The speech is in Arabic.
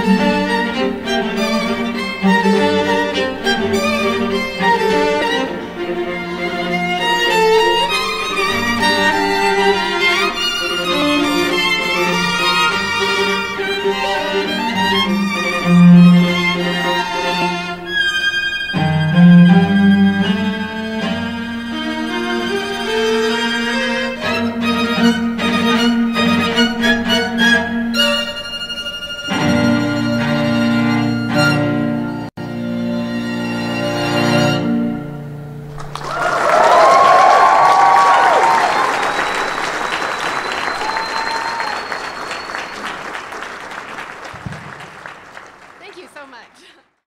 Música